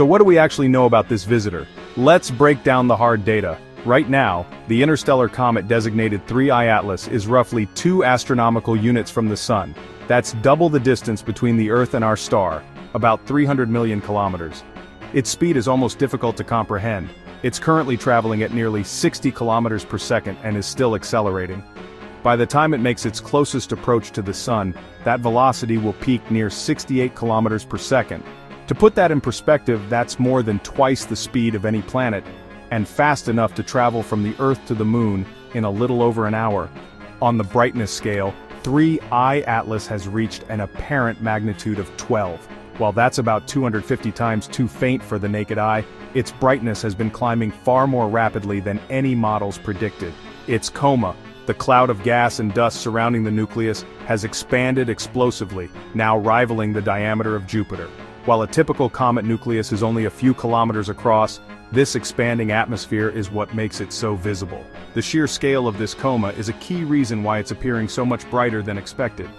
So what do we actually know about this visitor? Let's break down the hard data. Right now, the interstellar comet designated 3I Atlas is roughly 2 astronomical units from the Sun. That's double the distance between the Earth and our star, about 300 million kilometers. Its speed is almost difficult to comprehend. It's currently traveling at nearly 60 kilometers per second and is still accelerating. By the time it makes its closest approach to the Sun, that velocity will peak near 68 kilometers per second, to put that in perspective, that's more than twice the speed of any planet, and fast enough to travel from the Earth to the Moon in a little over an hour. On the brightness scale, 3I Atlas has reached an apparent magnitude of 12. While that's about 250 times too faint for the naked eye, its brightness has been climbing far more rapidly than any models predicted. Its coma, the cloud of gas and dust surrounding the nucleus, has expanded explosively, now rivaling the diameter of Jupiter. While a typical comet nucleus is only a few kilometers across, this expanding atmosphere is what makes it so visible. The sheer scale of this coma is a key reason why it's appearing so much brighter than expected.